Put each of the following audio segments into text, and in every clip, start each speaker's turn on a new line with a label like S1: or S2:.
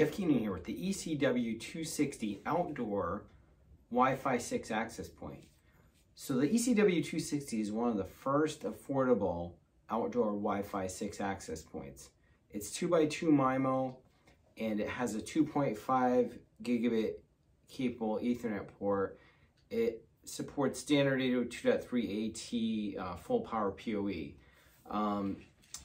S1: Jeff Keenan here with the ECW260 Outdoor Wi-Fi 6 access point. So the ECW260 is one of the first affordable outdoor Wi-Fi 6 access points. It's 2x2 MIMO and it has a 2.5 gigabit capable Ethernet port. It supports standard 802.3 AT uh, full power PoE. Um,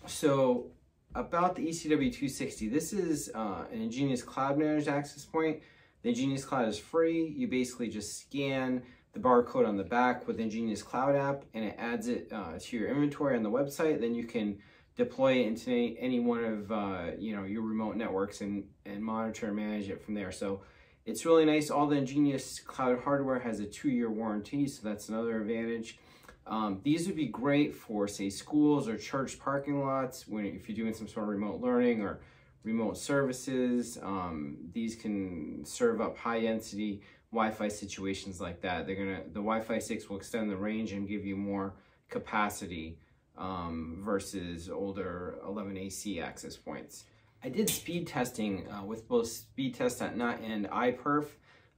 S1: so about the ECW260, this is uh, an EnGenius Cloud Managed Access Point. The EnGenius Cloud is free. You basically just scan the barcode on the back with EnGenius Cloud app and it adds it uh, to your inventory on the website. Then you can deploy it into any, any one of uh, you know your remote networks and, and monitor and manage it from there. So it's really nice. All the EnGenius Cloud hardware has a two-year warranty, so that's another advantage. Um, these would be great for, say, schools or church parking lots when if you're doing some sort of remote learning or remote services. Um, these can serve up high-density Wi-Fi situations like that. They're gonna the Wi-Fi 6 will extend the range and give you more capacity um, versus older 11AC access points. I did speed testing uh, with both Speedtest.net and iPerf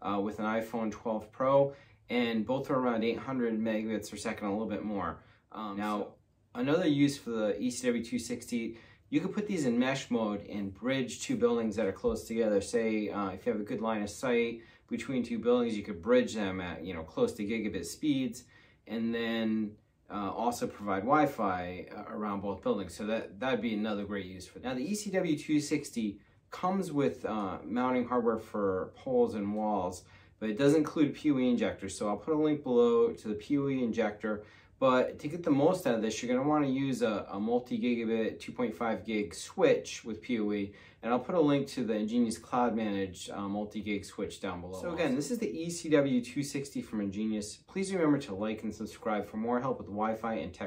S1: uh, with an iPhone 12 Pro and both are around 800 megabits per second, a little bit more. Um, now, another use for the ECW260, you could put these in mesh mode and bridge two buildings that are close together. Say, uh, if you have a good line of sight between two buildings, you could bridge them at, you know, close to gigabit speeds and then uh, also provide Wi-Fi uh, around both buildings. So that, that'd be another great use for that. Now, the ECW260 comes with uh, mounting hardware for poles and walls but it does include PoE injectors. So I'll put a link below to the PoE injector. But to get the most out of this, you're going to want to use a, a multi-gigabit 2.5 gig switch with PoE. And I'll put a link to the EnGenius Cloud Managed uh, multi-gig switch down below. So again, this is the ECW260 from EnGenius. Please remember to like and subscribe for more help with Wi-Fi and tech.